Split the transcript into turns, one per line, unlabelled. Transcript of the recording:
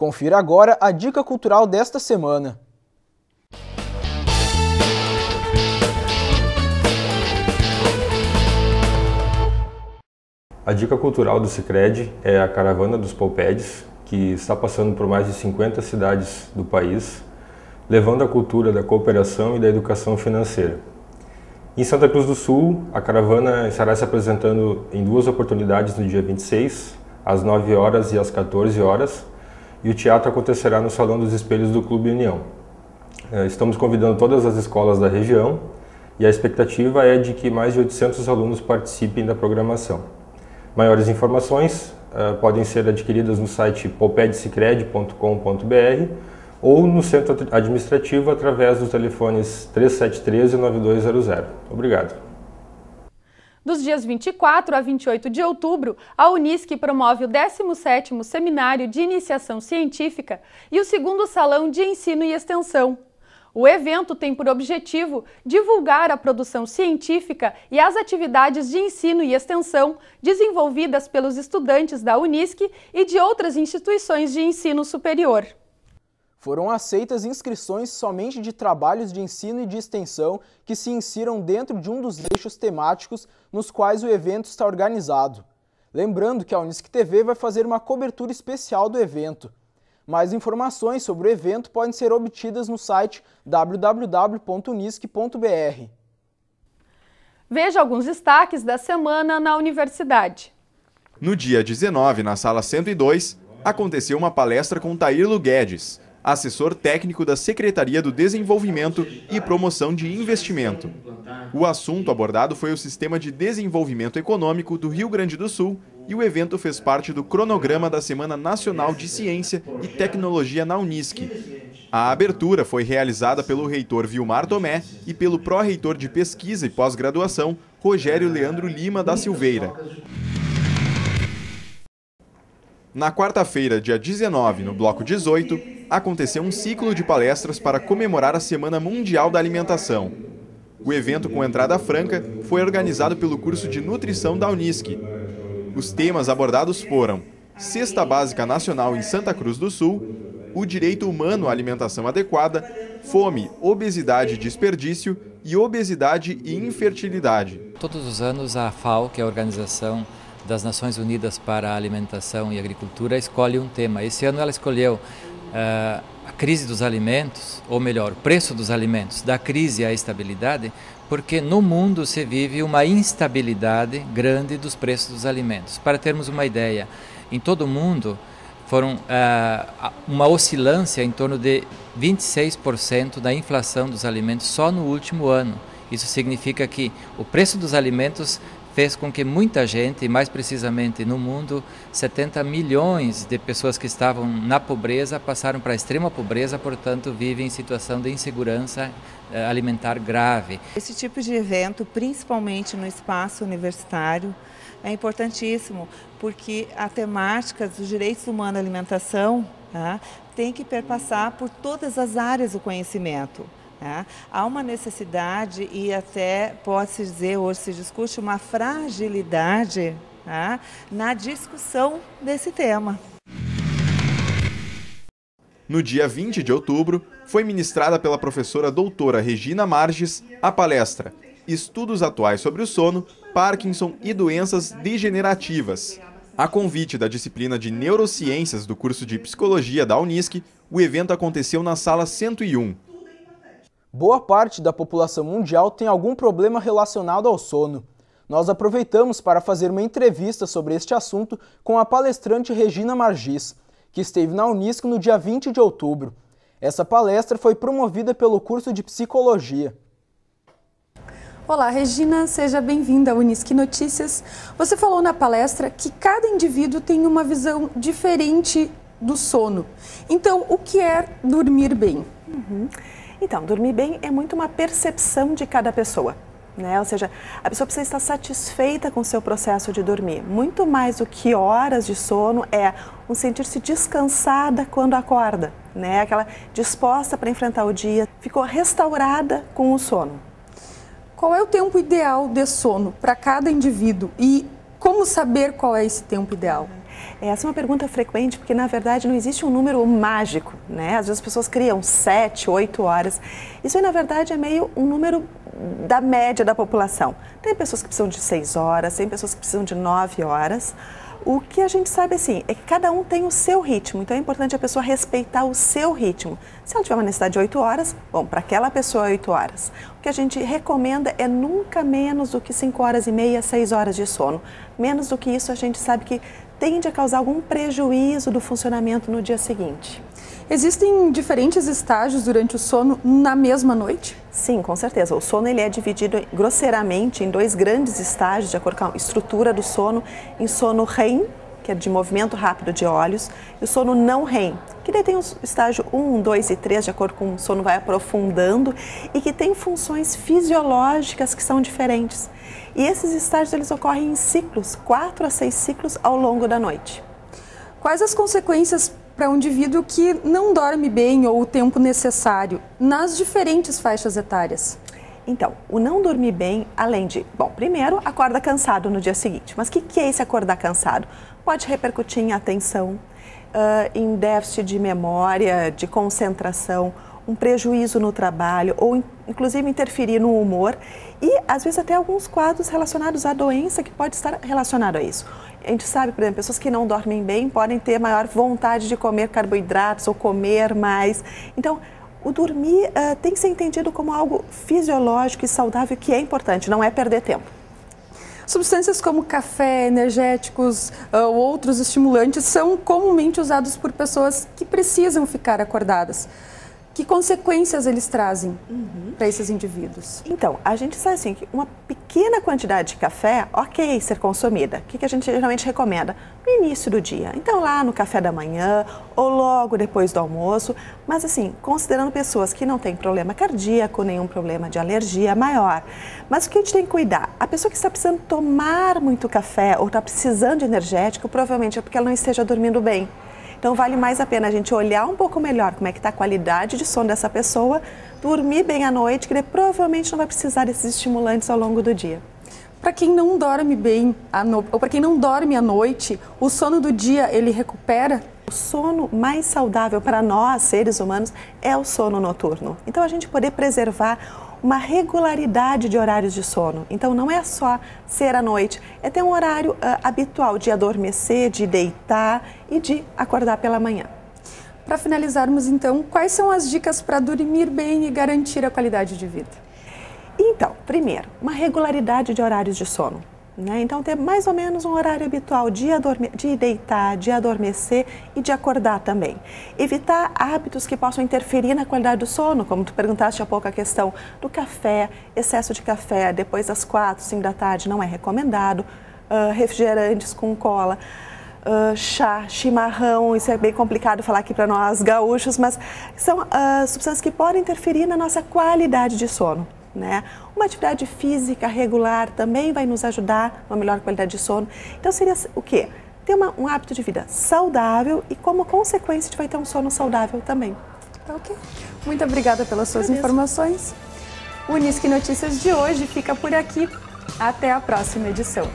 Confira agora a dica cultural desta semana.
A dica cultural do Cicred é a Caravana dos Polpedes, que está passando por mais de 50 cidades do país, levando a cultura da cooperação e da educação financeira. Em Santa Cruz do Sul, a caravana estará se apresentando em duas oportunidades no dia 26, às 9 horas e às 14 horas, e o teatro acontecerá no Salão dos Espelhos do Clube União. Eh, estamos convidando todas as escolas da região e a expectativa é de que mais de 800 alunos participem da programação. Maiores informações uh, podem ser adquiridas no site popedcicred.com.br ou no centro administrativo através dos telefones 3713 e 9200. Obrigado.
Dos dias 24 a 28 de outubro, a Unisc promove o 17º Seminário de Iniciação Científica e o segundo Salão de Ensino e Extensão. O evento tem por objetivo divulgar a produção científica e as atividades de ensino e extensão desenvolvidas pelos estudantes da Unisc e de outras instituições de ensino superior.
Foram aceitas inscrições somente de trabalhos de ensino e de extensão que se insiram dentro de um dos eixos temáticos nos quais o evento está organizado. Lembrando que a Unisc TV vai fazer uma cobertura especial do evento. Mais informações sobre o evento podem ser obtidas no site www.unisc.br.
Veja alguns destaques da semana na universidade.
No dia 19, na sala 102, aconteceu uma palestra com Taírlo Guedes, assessor técnico da Secretaria do Desenvolvimento e Promoção de Investimento. O assunto abordado foi o Sistema de Desenvolvimento Econômico do Rio Grande do Sul e o evento fez parte do cronograma da Semana Nacional de Ciência e Tecnologia na Unisc. A abertura foi realizada pelo reitor Vilmar Tomé e pelo pró-reitor de Pesquisa e Pós-Graduação, Rogério Leandro Lima da Silveira. Na quarta-feira, dia 19, no bloco 18, aconteceu um ciclo de palestras para comemorar a Semana Mundial da Alimentação. O evento com entrada franca foi organizado pelo curso de nutrição da Unisc. Os temas abordados foram Cesta Básica Nacional em Santa Cruz do Sul, o direito humano à alimentação adequada, fome, obesidade e desperdício e obesidade e infertilidade.
Todos os anos a FAO, que é a Organização das Nações Unidas para a Alimentação e Agricultura escolhe um tema. Esse ano ela escolheu uh, a crise dos alimentos, ou melhor, o preço dos alimentos, da crise à estabilidade, porque no mundo se vive uma instabilidade grande dos preços dos alimentos. Para termos uma ideia, em todo o mundo foram uh, uma oscilância em torno de 26% da inflação dos alimentos só no último ano. Isso significa que o preço dos alimentos fez com que muita gente, mais precisamente no mundo, 70 milhões de pessoas que estavam na pobreza passaram para a extrema pobreza, portanto, vivem em situação de insegurança eh, alimentar grave.
Esse tipo de evento, principalmente no espaço universitário, é importantíssimo porque a temática dos direitos humanos à alimentação tá, tem que perpassar por todas as áreas do conhecimento. Tá? Há uma necessidade e até pode-se dizer, hoje se discute, uma fragilidade tá? na discussão desse tema.
No dia 20 de outubro, foi ministrada pela professora doutora Regina Marges a palestra Estudos atuais sobre o sono, Parkinson e doenças degenerativas. A convite da disciplina de Neurociências do curso de Psicologia da Unisc, o evento aconteceu na sala 101,
Boa parte da população mundial tem algum problema relacionado ao sono. Nós aproveitamos para fazer uma entrevista sobre este assunto com a palestrante Regina Margis, que esteve na Unisco no dia 20 de outubro. Essa palestra foi promovida pelo curso de Psicologia.
Olá, Regina, seja bem-vinda ao Unisque Notícias. Você falou na palestra que cada indivíduo tem uma visão diferente do sono. Então, o que é dormir bem?
Uhum. Então, dormir bem é muito uma percepção de cada pessoa. Né? Ou seja, a pessoa precisa estar satisfeita com o seu processo de dormir. Muito mais do que horas de sono é um sentir-se descansada quando acorda, né? Aquela disposta para enfrentar o dia, ficou restaurada com o sono.
Qual é o tempo ideal de sono para cada indivíduo e como saber qual é esse tempo ideal?
Essa é uma pergunta frequente porque, na verdade, não existe um número mágico, né? Às vezes as pessoas criam sete, oito horas. Isso aí, na verdade, é meio um número da média da população. Tem pessoas que precisam de seis horas, tem pessoas que precisam de nove horas. O que a gente sabe assim é que cada um tem o seu ritmo, então é importante a pessoa respeitar o seu ritmo. Se ela tiver uma necessidade de 8 horas, bom, para aquela pessoa 8 horas. O que a gente recomenda é nunca menos do que 5 horas e meia, 6 horas de sono. Menos do que isso, a gente sabe que tende a causar algum prejuízo do funcionamento no dia seguinte.
Existem diferentes estágios durante o sono na mesma noite?
Sim, com certeza. O sono ele é dividido grosseiramente em dois grandes estágios, de acordo com a estrutura do sono, em sono REM, que é de movimento rápido de olhos, e o sono não REM, que daí tem o estágio 1, 2 e 3, de acordo com o sono vai aprofundando, e que tem funções fisiológicas que são diferentes. E esses estágios eles ocorrem em ciclos, 4 a 6 ciclos ao longo da noite.
Quais as consequências para um indivíduo que não dorme bem ou o tempo necessário nas diferentes faixas etárias?
Então, o não dormir bem, além de, bom, primeiro, acorda cansado no dia seguinte. Mas o que, que é esse acordar cansado? Pode repercutir em atenção, uh, em déficit de memória, de concentração, um prejuízo no trabalho ou inclusive interferir no humor e às vezes até alguns quadros relacionados à doença que pode estar relacionado a isso. A gente sabe, por exemplo, pessoas que não dormem bem podem ter maior vontade de comer carboidratos ou comer mais. Então, o dormir uh, tem que ser entendido como algo fisiológico e saudável que é importante, não é perder tempo.
Substâncias como café, energéticos uh, ou outros estimulantes são comumente usados por pessoas que precisam ficar acordadas. Que consequências eles trazem uhum. para esses indivíduos?
Então, a gente sabe assim que uma pequena quantidade de café, ok ser consumida. O que, que a gente geralmente recomenda? No início do dia. Então, lá no café da manhã ou logo depois do almoço. Mas, assim, considerando pessoas que não têm problema cardíaco, nenhum problema de alergia maior. Mas o que a gente tem que cuidar? A pessoa que está precisando tomar muito café ou está precisando de energético, provavelmente é porque ela não esteja dormindo bem. Então vale mais a pena a gente olhar um pouco melhor como é que está a qualidade de sono dessa pessoa, dormir bem à noite, que ele provavelmente não vai precisar desses estimulantes ao longo do dia.
Para quem não dorme bem no... ou para quem não dorme à noite, o sono do dia ele recupera?
O sono mais saudável para nós, seres humanos, é o sono noturno. Então a gente poder preservar uma regularidade de horários de sono. Então, não é só ser à noite, é ter um horário uh, habitual de adormecer, de deitar e de acordar pela manhã.
Para finalizarmos, então, quais são as dicas para dormir bem e garantir a qualidade de vida?
Então, primeiro, uma regularidade de horários de sono. Né? Então, ter mais ou menos um horário habitual de, de deitar, de adormecer e de acordar também. Evitar hábitos que possam interferir na qualidade do sono, como tu perguntaste há pouco a questão do café, excesso de café depois das quatro, cinco da tarde não é recomendado, uh, refrigerantes com cola. Uh, chá, chimarrão, isso é bem complicado falar aqui para nós gaúchos, mas são uh, substâncias que podem interferir na nossa qualidade de sono. Né? Uma atividade física regular também vai nos ajudar a uma melhor qualidade de sono. Então seria o quê? Ter uma, um hábito de vida saudável e como consequência a gente vai ter um sono saudável também.
Tá ok. Muito obrigada pelas suas Agradeço. informações. O Unisque Notícias de hoje fica por aqui. Até a próxima edição.